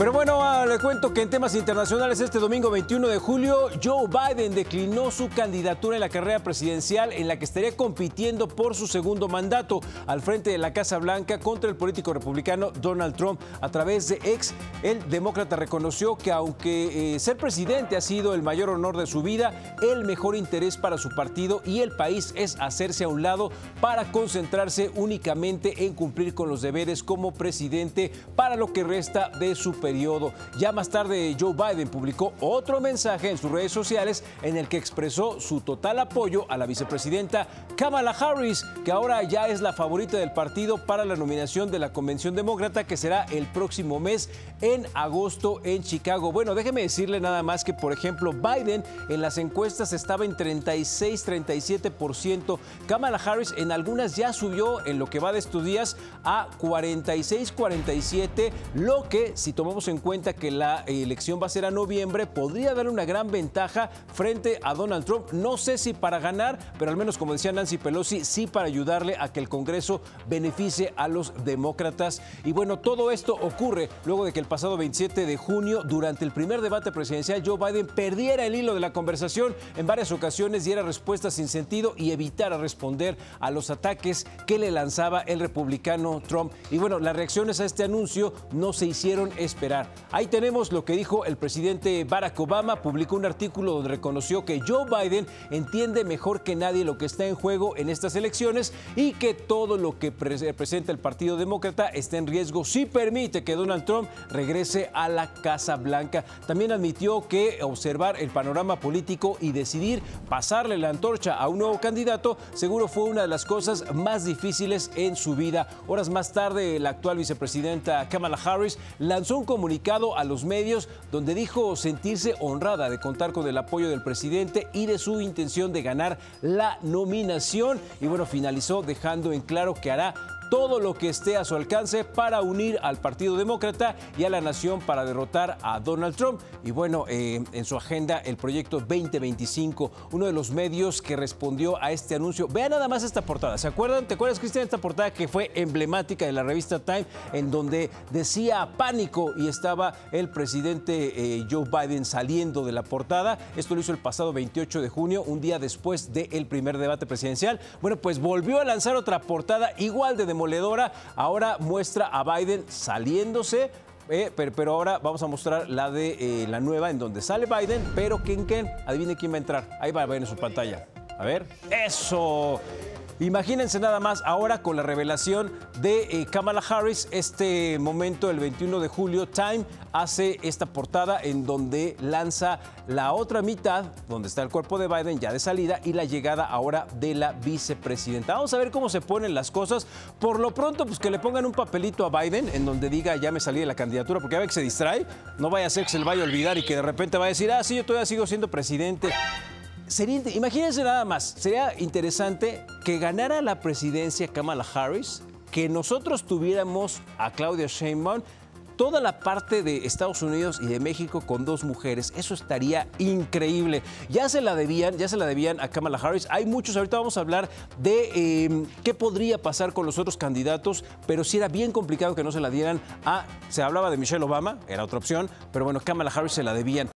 Pero bueno, ah, le cuento que en temas internacionales este domingo 21 de julio, Joe Biden declinó su candidatura en la carrera presidencial en la que estaría compitiendo por su segundo mandato al frente de la Casa Blanca contra el político republicano Donald Trump. A través de ex, el demócrata reconoció que aunque eh, ser presidente ha sido el mayor honor de su vida, el mejor interés para su partido y el país es hacerse a un lado para concentrarse únicamente en cumplir con los deberes como presidente para lo que resta de su ya más tarde, Joe Biden publicó otro mensaje en sus redes sociales en el que expresó su total apoyo a la vicepresidenta Kamala Harris, que ahora ya es la favorita del partido para la nominación de la Convención Demócrata, que será el próximo mes en agosto en Chicago. Bueno, déjeme decirle nada más que, por ejemplo, Biden en las encuestas estaba en 36-37%. Kamala Harris en algunas ya subió en lo que va de estos días a 46-47, lo que, si tomamos en cuenta que la elección va a ser a noviembre, podría dar una gran ventaja frente a Donald Trump. No sé si para ganar, pero al menos como decía Nancy Pelosi, sí para ayudarle a que el Congreso beneficie a los demócratas. Y bueno, todo esto ocurre luego de que el pasado 27 de junio, durante el primer debate presidencial, Joe Biden perdiera el hilo de la conversación en varias ocasiones, diera respuestas sin sentido y evitara responder a los ataques que le lanzaba el republicano Trump. Y bueno, las reacciones a este anuncio no se hicieron esperar Ahí tenemos lo que dijo el presidente Barack Obama, publicó un artículo donde reconoció que Joe Biden entiende mejor que nadie lo que está en juego en estas elecciones y que todo lo que representa el Partido Demócrata está en riesgo si permite que Donald Trump regrese a la Casa Blanca. También admitió que observar el panorama político y decidir pasarle la antorcha a un nuevo candidato seguro fue una de las cosas más difíciles en su vida. Horas más tarde, la actual vicepresidenta Kamala Harris lanzó un comunicado a los medios donde dijo sentirse honrada de contar con el apoyo del presidente y de su intención de ganar la nominación. Y bueno, finalizó dejando en claro que hará todo lo que esté a su alcance para unir al Partido Demócrata y a la nación para derrotar a Donald Trump. Y bueno, eh, en su agenda el proyecto 2025, uno de los medios que respondió a este anuncio. Vean nada más esta portada. ¿Se acuerdan? ¿Te acuerdas, Cristian, esta portada que fue emblemática de la revista Time, en donde decía pánico y estaba el presidente eh, Joe Biden saliendo de la portada? Esto lo hizo el pasado 28 de junio, un día después del primer debate presidencial. Bueno, pues volvió a lanzar otra portada igual de demoledora. Ahora muestra a Biden saliéndose eh, pero, ahora vamos a mostrar la de eh, la nueva en donde sale Biden, pero ¿quién quién? Adivine quién va a entrar. Ahí va a en su pantalla. A ver, eso. Imagínense nada más ahora con la revelación de eh, Kamala Harris, este momento, el 21 de julio, Time hace esta portada en donde lanza la otra mitad, donde está el cuerpo de Biden ya de salida, y la llegada ahora de la vicepresidenta. Vamos a ver cómo se ponen las cosas. Por lo pronto, pues que le pongan un papelito a Biden en donde diga ya me salí de la candidatura, porque a ver que se distrae, no vaya a ser que se le vaya a olvidar y que de repente va a decir, ah, sí, yo todavía sigo siendo presidente imagínense nada más, sería interesante que ganara la presidencia Kamala Harris, que nosotros tuviéramos a Claudia Sheinbaum, toda la parte de Estados Unidos y de México con dos mujeres. Eso estaría increíble. Ya se la debían, ya se la debían a Kamala Harris. Hay muchos, ahorita vamos a hablar de em, qué podría pasar con los otros candidatos, pero sí era bien complicado que no se la dieran a, se hablaba de Michelle Obama, era otra opción, pero bueno, Kamala Harris se la debían.